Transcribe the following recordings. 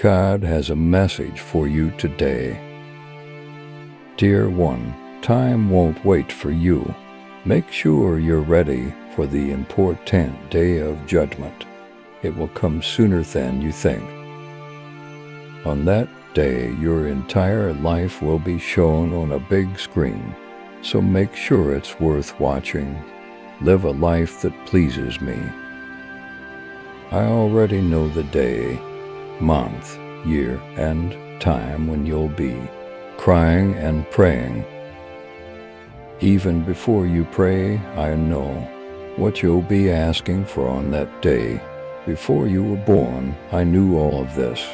God has a message for you today. Dear one, time won't wait for you. Make sure you're ready for the important day of judgment. It will come sooner than you think. On that day, your entire life will be shown on a big screen, so make sure it's worth watching. Live a life that pleases me. I already know the day, month, year, and time when you'll be crying and praying. Even before you pray, I know what you'll be asking for on that day. Before you were born, I knew all of this.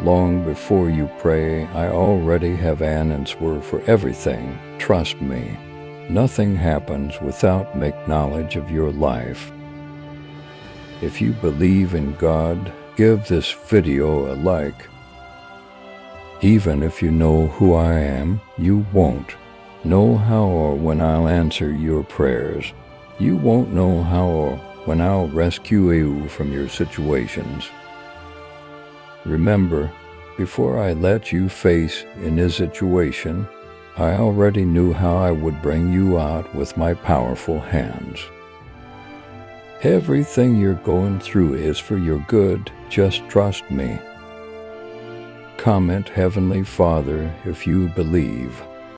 Long before you pray, I already have an answer for everything. Trust me. Nothing happens without make knowledge of your life. If you believe in God, give this video a like. Even if you know who I am, you won't know how or when I'll answer your prayers. You won't know how or when I'll rescue you from your situations. Remember, before I let you face in a situation, I already knew how I would bring you out with my powerful hands. Everything you're going through is for your good, just trust me. Comment Heavenly Father if you believe.